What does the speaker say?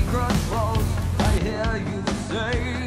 secret close, I hear you say.